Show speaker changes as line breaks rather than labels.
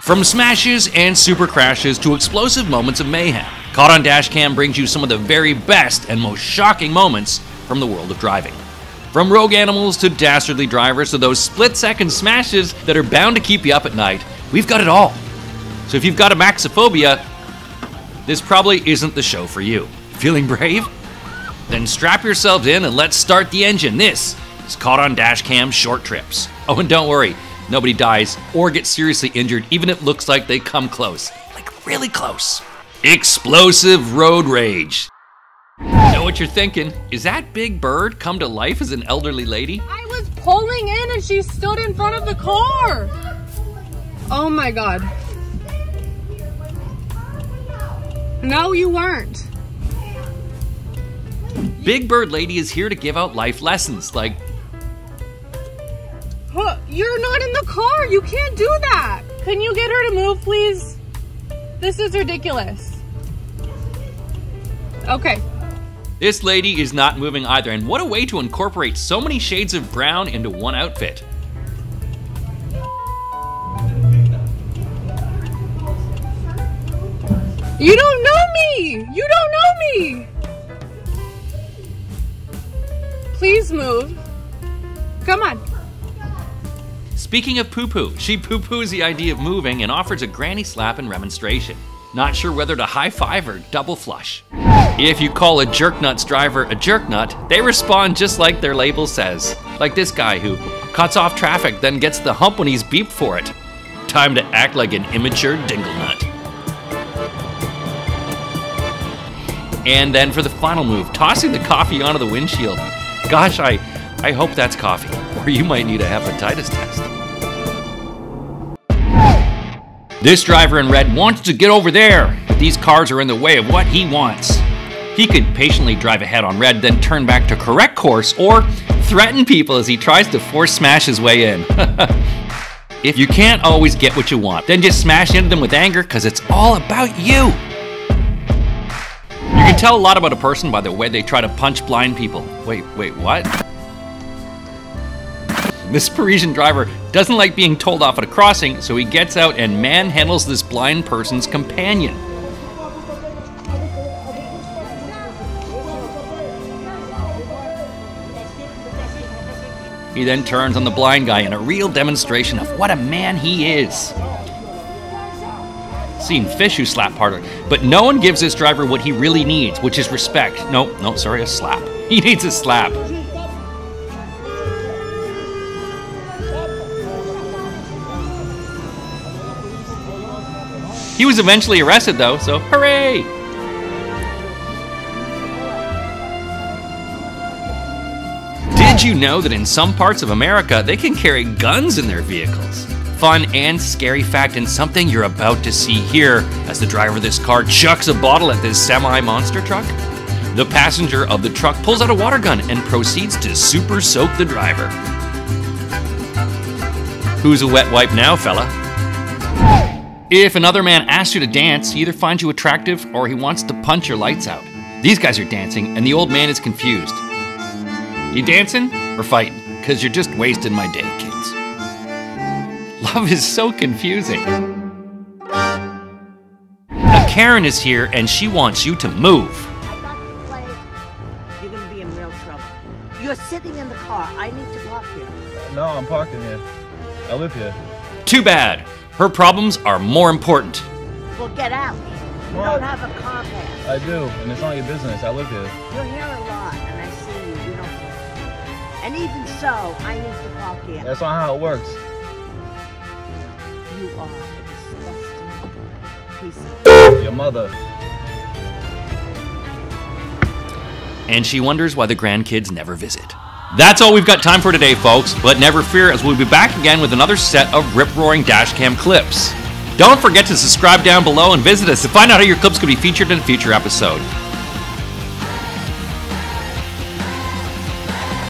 From smashes and super crashes to explosive moments of mayhem, Caught on Dashcam brings you some of the very best and most shocking moments from the world of driving. From rogue animals to dastardly drivers to those split second smashes that are bound to keep you up at night, we've got it all. So if you've got amaxophobia, this probably isn't the show for you. Feeling brave? Then strap yourselves in and let's start the engine. This is Caught on Dashcam Short Trips. Oh, and don't worry, nobody dies or gets seriously injured, even if it looks like they come close. Like really close. Explosive road rage. Know what you're thinking? Is that big bird come to life as an elderly lady?
I was pulling in and she stood in front of the car. Oh my god. No, you weren't.
Big Bird Lady is here to give out life lessons like
You're not in the car. You can't do that. Can you get her to move, please? This is ridiculous. Okay.
this lady is not moving either, and what a way to incorporate so many shades of brown into one outfit.
You don't know me. You don't know me. Please move. Come on.
Speaking of poo poo, she poo poos the idea of moving and offers a granny slap in remonstration. Not sure whether to high five or double flush. If you call a jerk nuts driver a jerk nut, they respond just like their label says. Like this guy who cuts off traffic, then gets the hump when he's beeped for it. Time to act like an immature dingle nut. And then for the final move, tossing the coffee onto the windshield. Gosh, I, I hope that's coffee, or you might need a hepatitis test. This driver in red wants to get over there, but these cars are in the way of what he wants. He could patiently drive ahead on red, then turn back to correct course, or threaten people as he tries to force smash his way in. if you can't always get what you want, then just smash into them with anger because it's all about you. You can tell a lot about a person by the way they try to punch blind people. Wait, wait, what? This Parisian driver doesn't like being told off at a crossing, so he gets out and manhandles this blind person's companion. He then turns on the blind guy in a real demonstration of what a man he is. Seen fish who slap harder, but no one gives this driver what he really needs, which is respect. No, no, sorry, a slap. He needs a slap. He was eventually arrested though, so hooray! Did you know that in some parts of America they can carry guns in their vehicles? Fun and scary fact, and something you're about to see here as the driver of this car chucks a bottle at this semi monster truck. The passenger of the truck pulls out a water gun and proceeds to super soak the driver. Who's a wet wipe now, fella? If another man asks you to dance, he either finds you attractive or he wants to punch your lights out. These guys are dancing, and the old man is confused. You dancing or fighting? Because you're just wasting my day, kids. Love is so confusing. A Karen is here, and she wants you to move.
I got the play. You're gonna be in real trouble. You're sitting in the car. I need to block you.
No, I'm parking here. I live here.
Too bad. Her problems are more important.
Well, get out. You
What?
don't have a car pass.
I do, and it's not your business. I live here.
You're here a lot, and I see you. You don't. And even so, I need to block you.
That's not how it works.
You are a disgusting piece of.
Your mother.
and she wonders why the grandkids never visit. That's all we've got time for today, folks, but never fear, as we'll be back again with another set of rip roaring dashcam clips. Don't forget to subscribe down below and visit us to find out how your clips could be featured in a future episode.